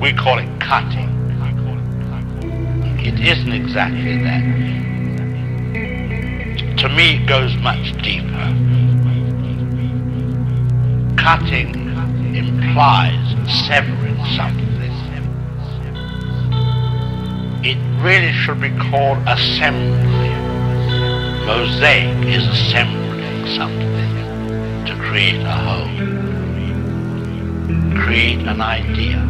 We call it cutting. It isn't exactly that. To me, it goes much deeper. Cutting implies severing something. It really should be called assembly. Mosaic is assembling something to create a whole, create an idea.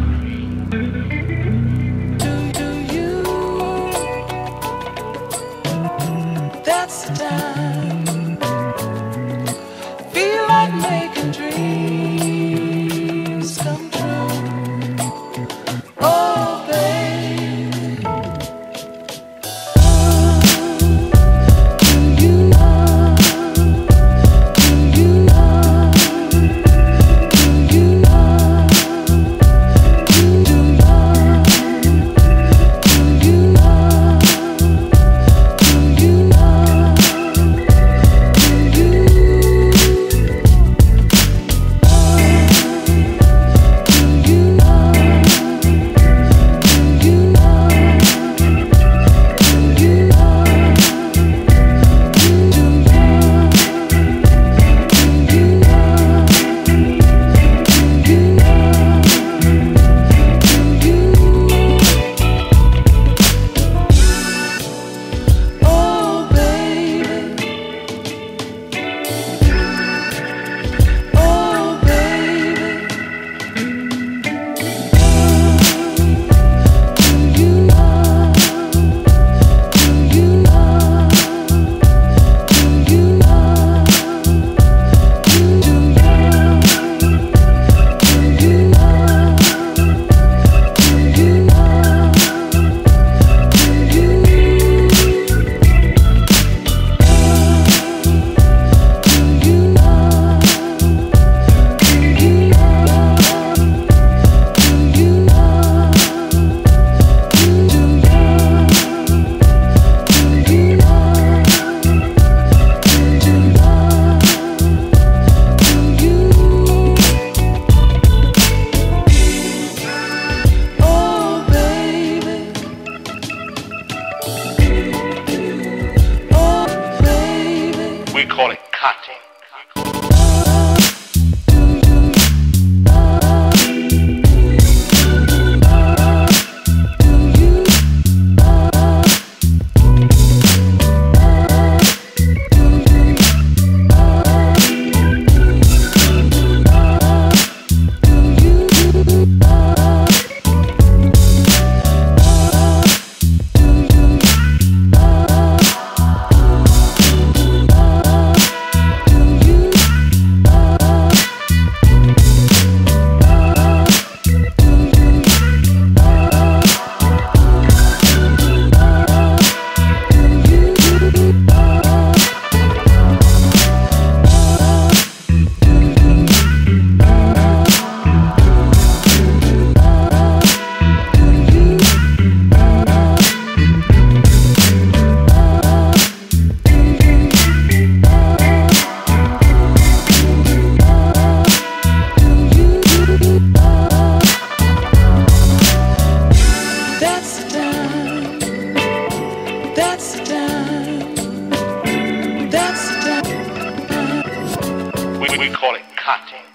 love. we call it cutting. we, call it cutting.